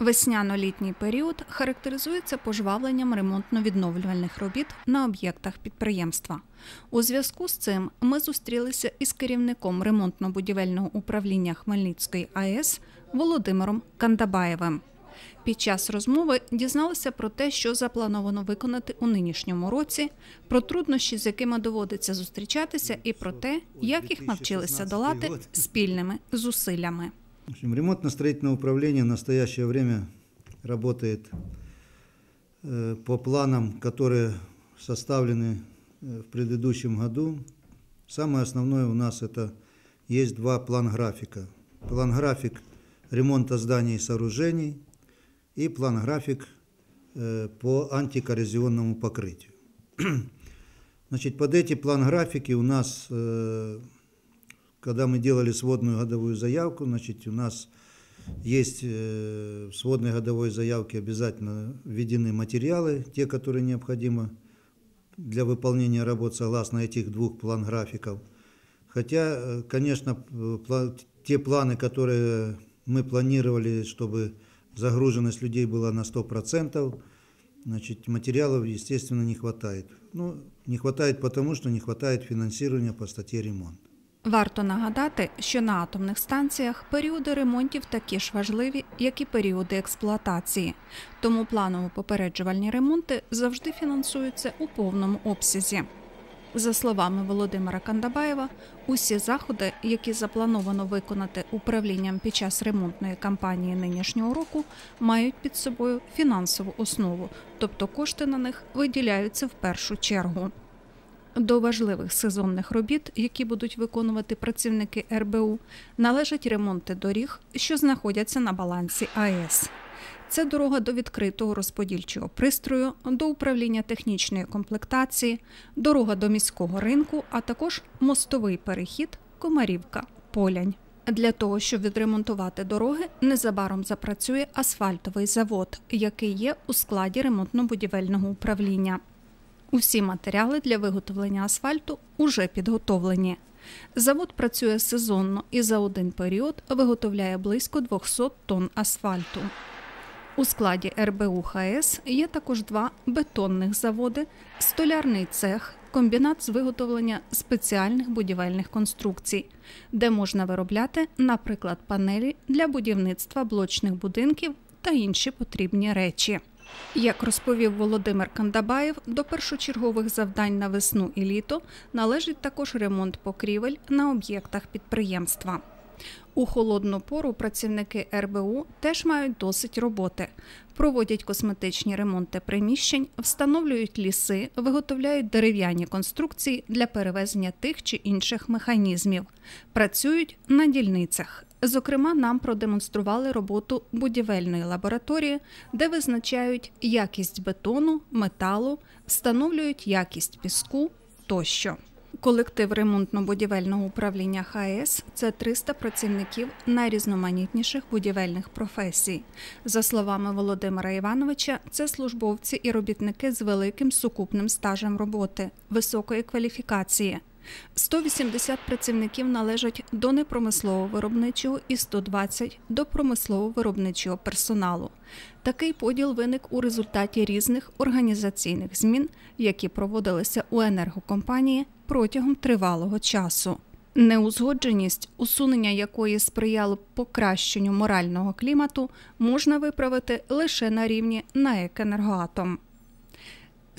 Весняно-літній період характеризується пожвавленням ремонтно-відновлювальних робіт на об'єктах підприємства. У зв'язку з цим ми зустрілися із керівником ремонтно-будівельного управління Хмельницької АЕС Володимиром Кандабаєвим. Під час розмови дізналися про те, що заплановано виконати у нинішньому році, про труднощі, з якими доводиться зустрічатися, і про те, як їх навчилися долати спільними зусиллями. В общем, ремонтно-строительное управление в настоящее время работает э, по планам, которые составлены э, в предыдущем году. Самое основное у нас это есть два план-графика. План-график ремонта зданий и сооружений и план-график э, по антикоррозионному покрытию. Значит, под эти план-графики у нас когда мы делали сводную годовую заявку, значит, у нас есть э, в сводной годовой заявке обязательно введены материалы, те, которые необходимы для выполнения работ согласно этих двух план-графиков. Хотя, э, конечно, те планы, которые мы планировали, чтобы загруженность людей была на 100%, значит, материалов, естественно, не хватает. Ну, не хватает потому, что не хватает финансирования по статье ремонт. Варто нагадати, що на атомних станціях періоди ремонтів такі ж важливі, як і періоди експлуатації, тому планово-попереджувальні ремонти завжди фінансуються у повному обсязі. За словами Володимира Кандабаєва, усі заходи, які заплановано виконати управлінням під час ремонтної кампанії нинішнього року, мають під собою фінансову основу, тобто кошти на них виділяються в першу чергу. До важливих сезонних робіт, які будуть виконувати працівники РБУ, належать ремонти доріг, що знаходяться на балансі АЕС. Це дорога до відкритого розподільчого пристрою, до управління технічної комплектації, дорога до міського ринку, а також мостовий перехід, Комарівка, Полянь. Для того, щоб відремонтувати дороги, незабаром запрацює асфальтовий завод, який є у складі ремонтно-будівельного управління. Усі матеріали для виготовлення асфальту уже підготовлені. Завод працює сезонно і за один період виготовляє близько 200 тонн асфальту. У складі РБУ ХС є також два бетонних заводи, столярний цех, комбінат з виготовлення спеціальних будівельних конструкцій, де можна виробляти, наприклад, панелі для будівництва блочних будинків та інші потрібні речі. Як розповів Володимир Кандабаєв, до першочергових завдань на весну і літо належить також ремонт покрівель на об'єктах підприємства. У холодну пору працівники РБУ теж мають досить роботи. Проводять косметичні ремонти приміщень, встановлюють ліси, виготовляють дерев'яні конструкції для перевезення тих чи інших механізмів, працюють на дільницях. Зокрема, нам продемонстрували роботу будівельної лабораторії, де визначають якість бетону, металу, встановлюють якість піску тощо. Колектив ремонтно-будівельного управління ХАЕС це 300 працівників найрізноманітніших будівельних професій. За словами Володимира Івановича, це службовці і робітники з великим сукупним стажем роботи, високої кваліфікації. 180 працівників належать до непромислового виробничого і 120 – до промислово-виробничого персоналу. Такий поділ виник у результаті різних організаційних змін, які проводилися у енергокомпанії протягом тривалого часу. Неузгодженість, усунення якої сприяло покращенню морального клімату, можна виправити лише на рівні НАЕК «Енергоатом».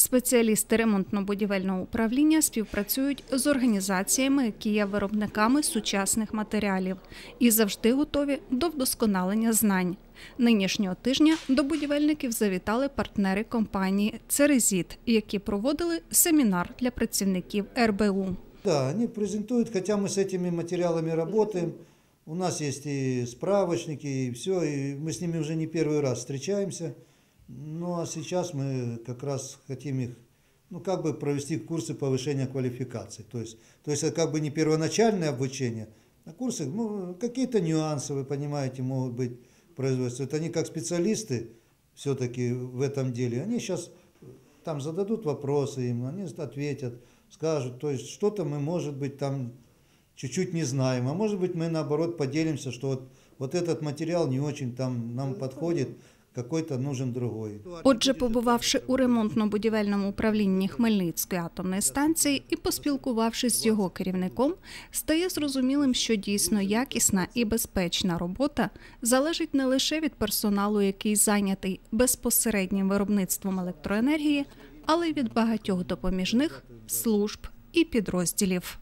Спеціалісти ремонтно-будівельного управління співпрацюють з організаціями, які є виробниками сучасних матеріалів, і завжди готові до вдосконалення знань. Нинішнього тижня до будівельників завітали партнери компанії Церезіт, які проводили семінар для працівників РБУ. Да, они презентуют, хотя мы с этими материалами работаем. У нас есть и справочники, и все, и мы с ними уже не первый раз встречаемся. Ну а сейчас мы как раз хотим их, ну как бы провести курсы повышения квалификации. То есть, то есть это как бы не первоначальное обучение, а курсы, ну какие-то нюансы, вы понимаете, могут быть производства. Это они как специалисты все-таки в этом деле. Они сейчас там зададут вопросы им, они ответят, скажут. То есть что-то мы, может быть, там чуть-чуть не знаем, а может быть мы наоборот поделимся, что вот вот этот материал не очень там нам подходит, какой-то нужен другой. Отже, побувавши у ремонтно-будівельному управлінні Хмельницької атомної станції і поспілкувавшись з його керівником, стає зрозумілим, що дійсно якісна і безпечна робота залежить не лише від персоналу, який зайнятий безпосереднім виробництвом електроенергії, але й від багатьох допоміжних служб і підрозділів.